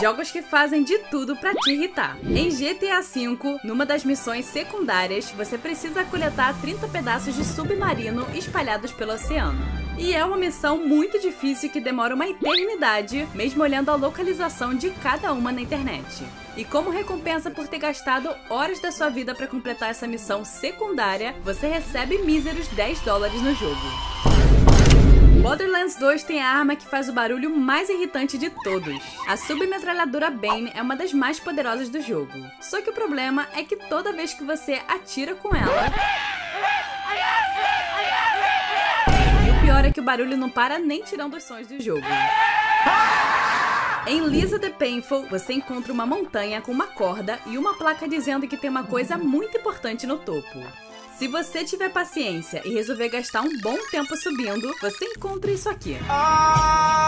Jogos que fazem de tudo pra te irritar. Em GTA V, numa das missões secundárias, você precisa coletar 30 pedaços de submarino espalhados pelo oceano. E é uma missão muito difícil que demora uma eternidade, mesmo olhando a localização de cada uma na internet. E como recompensa por ter gastado horas da sua vida para completar essa missão secundária, você recebe míseros 10 dólares no jogo. Borderlands 2 tem a arma que faz o barulho mais irritante de todos. A submetralhadora Bane é uma das mais poderosas do jogo. Só que o problema é que toda vez que você atira com ela... E o pior é que o barulho não para nem tirando os sons do jogo. Em Lisa the Painful, você encontra uma montanha com uma corda e uma placa dizendo que tem uma coisa muito importante no topo. Se você tiver paciência e resolver gastar um bom tempo subindo, você encontra isso aqui. Sim.